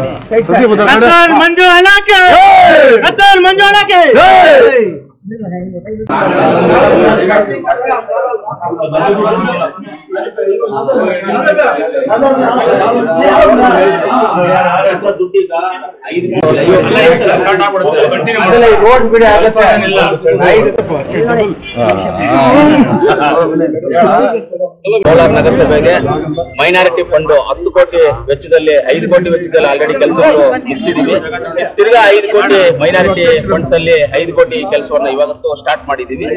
हसन मंजू आना के हसन मंजू आना के ಕೋಲಾರ ನಗರಸಭೆಗೆ ಮೈನಾರಿಟಿ ಫಂಡ್ ಹತ್ತು ಕೋಟಿ ವೆಚ್ಚದಲ್ಲಿ ಐದು ಕೋಟಿ ವೆಚ್ಚದಲ್ಲಿ ಆಲ್ರೆಡಿ ಕೆಲಸವನ್ನು ಮುಗಿಸಿದೀವಿ. ತಿರ್ಗಾ ಐದು ಕೋಟಿ ಮೈನಾರಿಟಿ ಫಂಡ್ಸ್ ಅಲ್ಲಿ ಐದು ಕೋಟಿ ಕೆಲಸವನ್ನ ಇವಾಗಂತೂ ಸ್ಟಾರ್ಟ್ ಮಾಡಿದೀವಿ.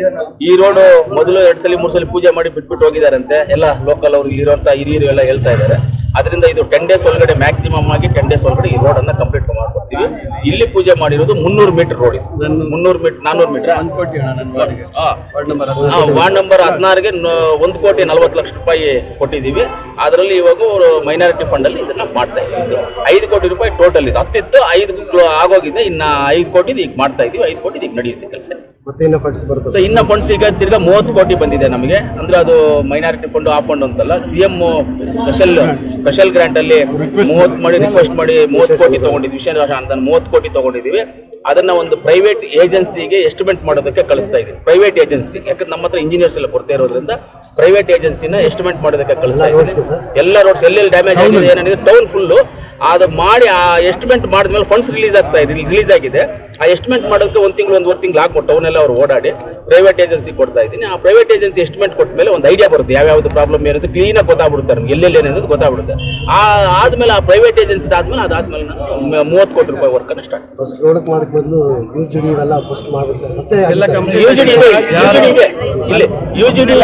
ಈ ರೋಡ್ ಮೊದಲು ಎರಡ್ ಸಲ ಮೂರ್ ಸಲ ಪೂಜೆ ಮಾಡಿ ಬಿಟ್ಬಿಟ್ಟು ಹೋಗಿದಾರಂತೆ. ಎಲ್ಲ ಲೋಕಲ್ ಅವರು ಇರುವಂತ ಹಿರಿಯರು ಎಲ್ಲ ಹೇಳ್ತಾ ಇದ್ದಾರೆ. ಅದರಿಂದ ಇದು ಟೆನ್ ಡೇಸ್ ಒಳಗಡೆ ಮ್ಯಾಕ್ಸಿಮಮ್ ಆಗಿ ಟೆನ್ ಡೇಸ್ ಒಳಗಡೆ ಈ ರೋಡ್ ಅನ್ನ ಕಂಪ್ಲೀಟ್ ಮಾಡ್ಕೊಡ್ತೀವಿ. ಇಲ್ಲಿ ಪೂಜೆ ಮಾಡಿರೋದು ಮುನ್ನೂರು ಮೀಟರ್ ರೋಡ್ ಮುನ್ನೂರು ಮೀಟರ್ ನಾನೂರು ಮೀಟರ್ ವಾರ್ಡ್ ನಂಬರ್ ಹದಿನಾರಿಗೆ ಒಂದು ಕೋಟಿ ನಲವತ್ತು ಲಕ್ಷ ರೂಪಾಯಿ ಕೊಟ್ಟಿದ್ದೀವಿ. ಅದರಲ್ಲಿ ಇವಾಗ ಮೈನಾರಿಟಿ ಫಂಡ್ ಅಲ್ಲಿ ಇದನ್ನ ಮಾಡ್ತಾ ಇದ್ದೀವಿ. ಐದು ಕೋಟಿ ರೂಪಾಯಿ ಟೋಟಲ್ ಇದು. ಹತ್ತಿತ್ತು ಐದು ಆಗೋಗಿದೆ ಇನ್ನ ಐದು ಕೋಟಿ ಈಗ ಮಾಡ್ತಾ ಇದೀವಿ ಐದು ಕೋಟಿ ಈಗ ನಡೆಯುತ್ತೆ ಕೆಲಸ. ಮತ್ತೆ ಇನ್ನ ಫಂಡ್ಸ್ ಬರುತ್ತೆ ಸೊ ಇನ್ನ ಫಂಡ್ಸ್ ಈಗ ತಿರ್ಗ ಮೂವತ್ತು ಕೋಟಿ ಬಂದಿದೆ ನಮಗೆ. ಅಂದ್ರೆ ಅದು ಮೈನಾರಿಟಿ ಫಂಡ್ ಆ ಫಂಡ್ ಅಂತಲ್ಲ C M special special grant ಅಲ್ಲಿ ಮೂವತ್ತು ಮಾಡಿ. ರಿಕ್ವೆಸ್ಟ್ ಮಾಡಿ ಮೂವತ್ತು ಕೋಟಿ ತಗೊಂಡಿದ್ವಿ. ಅಂತ ಮೂವತ್ತು ಕೋಟಿ ತಗೊಂಡಿದೀವಿ ಅದನ್ನ ಒಂದು ಪ್ರೈವೇಟ್ ಏಜೆನ್ಸಿಗೆ ಎಸ್ಟಿಮೇಟ್ ಮಾಡೋದಕ್ಕೆ ಕಳಿಸ್ತಾ ಇದೆ ಪ್ರೈವೇಟ್ ಏಜೆನ್ಸಿ ಯಾಕಂದ್ರೆ ನಮ್ಮ ಹತ್ರ ಇಂಜಿನಿಯರ್ಸ್ ಎಲ್ಲ ಕೊರತೆ ಇರೋದ್ರಿಂದ ಪ್ರೈವೇಟ್ ಏಜೆನ್ಸಿನ ಎಸ್ಟಿಮೇಟ್ ಮಾಡೋದಕ್ಕೆ ಕಳಿಸ್ತಾ ಇದ್ದೀವಿ ಎಲ್ಲ ರೋಡ್ಸ್ ಎಲ್ಲೆಲ್ಲಿ ಡ್ಯಾಮೇಜ್ ಆಗಿದೆ ಏನಿದೆ ಟೌನ್ ಫುಲ್ಲು ಅದು ಮಾಡಿ ಆ ಎಸ್ಟಿಮೇಟ್ ಮಾಡಿದ್ಮೇಲೆ ಫಂಡ್ಸ್ ರಿಲೀಸ್ ಆಗ್ತಾ ಇದೆ ರಿಲೀಸ್ ಆಗಿದೆ. ಆ ಎಸ್ಟಿಮೇಟ್ ಮಾಡೋಕ್ಕೆ ಒಂದು ತಿಂಗಳು ಒಂದುವರೆ ತಿಂಗಳು ಆಗ್ಬಿಟ್ಟು ಅವನ್ನೆಲ್ಲ ಅವ್ರು ಓಡಾಡಿ ಪ್ರೈವೇಟ್ ಏಜೆನ್ಸಿ ಕೊಡ್ತಾ ಇದ್ದೀನಿ. ಆ ಪ್ರೈವೇಟ್ ಏಜೆನ್ಸಿ ಎಸ್ಟಿಮೇಟ್ ಕೊಟ್ಟ ಮೇಲೆ ಒಂದು ಐಡಿಯಾ ಬರುತ್ತೆ. ಯಾವ್ಯಾವ್ದು ಪ್ರಾಬ್ಲಮ್ ಏನಿದೆ ಕ್ಲೀನಾಗಿ ಗೊತ್ತಾಗ್ಬಿಡುತ್ತೆ ನಮ್ಗೆ ಎಲ್ಲೆಲ್ಲಿ ಏನಿರೋದು ಗೊತ್ತಾಗ್ಬಿಡುತ್ತೆ. ಆ ಆದ್ಮೇಲೆ ಆ ಪ್ರೈವೇಟ್ ಏಜೆನ್ಸಿ ಆದ್ಮೇಲೆ ಅದಾದ್ಮೇಲೆ ನಾನು ಮೂವತ್ತು ಕೋಟಿ ರೂಪಾಯಿ ವರ್ಕ್ ಅನ್ನು ಸ್ಟಾರ್ಟ್ ಫಸ್ಟ್ ರೋಡಕ್ ಮಾಡಕ್ ಮೊದಲು ಯು ಜಿ ಡಿ ಇವೆಲ್ಲ ಫಸ್ಟ್ ಮಾಡ್ಬಿಡ್ತಾರೆ. ಮತ್ತೆ ಯುಜಿಡಿ ಇದೆ ಯುಜಿಡಿ ಇದೆ. ಇಲ್ಲಿ ಯುಜಿಡಿ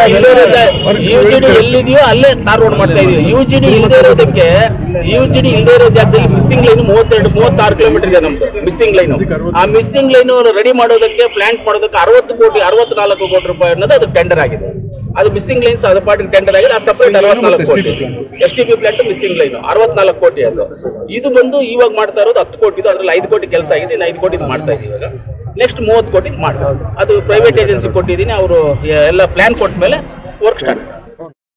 ಯುಜಿಡಿ ಎಲ್ಲಿದೆಯೋ ಅಲ್ಲೇ ತಾರ್ ರೋಡ್ ಮಾಡ್ತಾ ಇದೀವಿ ಯುಜಿಡಿ ಇಲ್ಲದೆ ಇರೋದಕ್ಕೆ ಯುಜಿಡಿ ಇಲ್ಲದೆ ಇರೋ ಜಾಗದಲ್ಲಿ ಮಿಸ್ಸಿಂಗ್ ಲೈನ್ ಮೂವತ್ತೆರಡು ಮೂವತ್ತಾರು ಕಿಲೋಮೀಟರ್ ಇದೆ ನಮ್ದು ಮಿಸ್ಸಿಂಗ್ ಲೈನ್ ಆ ಮಿಸ್ಸಿಂಗ್ ಲೈನ್ ರೆಡಿ ಮಾಡೋದಕ್ಕೆ ಪ್ಲಾಂಟ್ ಮಾಡೋದಕ್ಕೆ ಅರವತ್ತು ಕೋಟಿ ಅರವತ್ನಾಲ್ಕು ಕೋಟಿ ರೂಪಾಯಿ ಅನ್ನೋದು ಅದು ಟೆಂಡರ್ ಆಗಿದೆ. ಅದು ಮಿಸ್ಸಿಂಗ್ ಲೈನ್ಸ್ ಅದು ಪಾರ್ಟಿ ಟೆಂಡರ್ ಆಗಿದೆ ಆ ಸಪರೇಟ್ ಅರವತ್ನಾಲ್ಕು ಕೋಟಿ. S T P plant missing line ಅರವತ್ನಾಲ್ಕು ಕೋಟಿ ಅದು. ಇದು ಬಂದು ಇವಾಗ ಮಾಡ್ತಾ ಇರೋದು ಹತ್ತು ಕೋಟಿ ಅದ್ರಲ್ಲಿ ಐದು ಕೋಟಿ ಕೆಲಸ ಆಗಿದೆ ಇನ್ನು ಐದು ಕೋಟಿ ಮಾಡ್ತಾ ಇದೀವಿ ಇವಾಗ. ನೆಕ್ಸ್ಟ್ ಮೂವತ್ತು ಕೋಟಿ ಮಾಡ್ತಾ ಅದು ಪ್ರೈವೇಟ್ ಏಜೆನ್ಸಿ ಕೊಟ್ಟಿದ್ದೀನಿ ಅವರು ಎಲ್ಲ ಪ್ಲಾನ್ ಕೊಟ್ಟ ಮೇಲೆ ವರ್ಕ್ ಸ್ಟಾರ್ಟ್